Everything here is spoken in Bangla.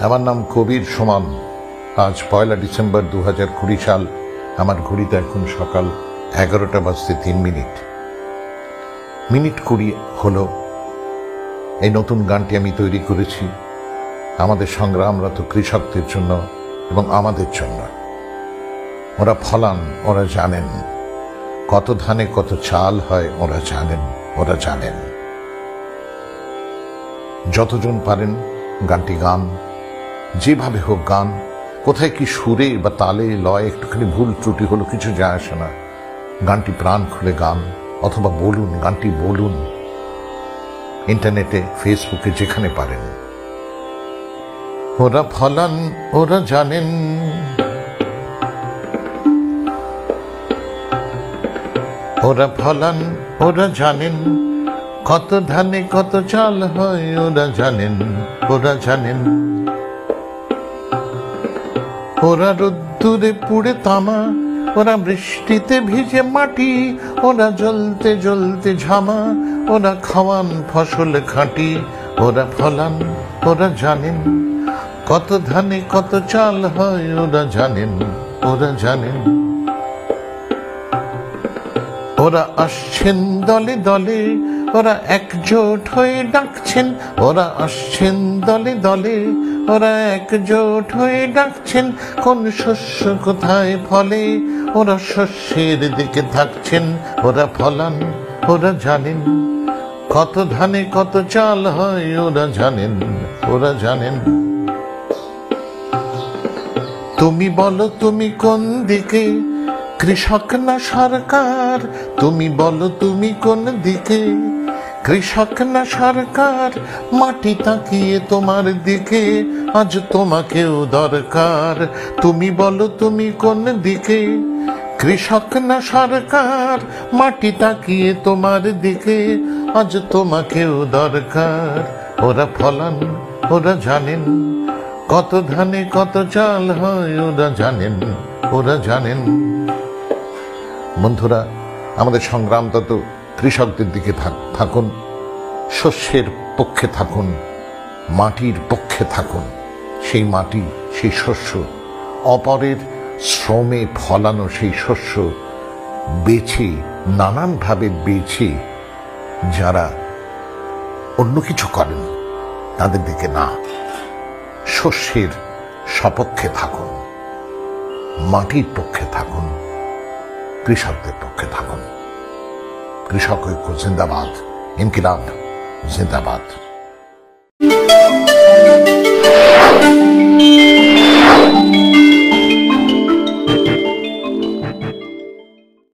আমার নাম কবির সমান। আজ পয়লা ডিসেম্বর দু হাজার কুড়ি সাল, আমার ঘড়িতে এখন সকাল এগারোটা বাজতে তিন মিনিট। মিনিট কুড়ি হলো। এই নতুন গানটি আমি তৈরি করেছি আমাদের সংগ্রামরত কৃষকদের জন্য এবং আমাদের জন্য। ওরা ফলান, ওরা জানেন। কত ধানে কত চাল হয়, ওরা জানেন ওরা জানেন। যতজন পারেন গানটি গান যেভাবে হোক গান, কোথায় কি সুরে বা তালে লয় একটুখানি ভুল ত্রুটি হলো কিছু যায় আসে না। গানটি প্রাণ খুলে গান, অথবা বলুন, গানটি বলুন। ইন্টারনেটে, ফেসবুকে, যেখানে পারেন। ওরা ফলান, ওরা জানেন। ওরা ফলান, ওরা জানেন। কত ধানে কত চাল হয়, ওরা জানেন ওরা জানেন। ওরা রোদ্দুরে পুড়ে তামা, ওরা বৃষ্টিতে ভিজে মাটি, ওরা জ্বলতে জ্বলতে ঝামা, ওরা খাওয়ান ফসল খাঁটি, ওরা ফলান, ওরা জানেন। কত ধানে কত চাল হয়, ওরা জানেন ওরা জানেন। ওরা আসছেন দলে দলে ওরা একজোট হয়ে ডাকছেন, ওরা আসছেন দলে দলে। ওরা একজোট হয়ে ডাকছেন, কোন শস্য কোথায় ফলে? ওরা শস্যের দিকে থাকছেন ওরা ফলান, ওরা জানেন। কত ধানে কত চাল হয়, ওরা জানেন ওরা জানেন। তুমি বলো তুমি কোন দিকে? কৃষক না সরকার, তুমি বলো তুমি কোন দিকে? কৃষক না সরকার, মাটি তাকিয়ে তোমার দিকে, আজ তোমাকেও দরকার। তুমি বলো তুমি কোন দিকে? কৃষক না সরকার, মাটি তাকিয়ে তোমার দিকে, আজ তোমাকেও দরকার। ওরা ফলান, ওরা জানেন, কত ধানে কত চাল হয়, ওরা জানেন ওরা জানেন। বন্ধুরা, আমাদের সংগ্রাম তত কৃষকদের দিকে থাকুন, শস্যের পক্ষে থাকুন, মাটির পক্ষে থাকুন। সেই মাটি, সেই শস্য, অপরের শ্রমে ফলানো সেই শস্য বেছে, নানানভাবে বেছে যারা অন্য কিছু করেন, তাদের দিকে না, শস্যের সপক্ষে থাকুন, মাটির পক্ষে থাকুন। কৃষকদের পক্ষে থাকুন। কৃষক ঐক্য জিন্দাবাদ ইনকিলাব জিন্দাবাদ।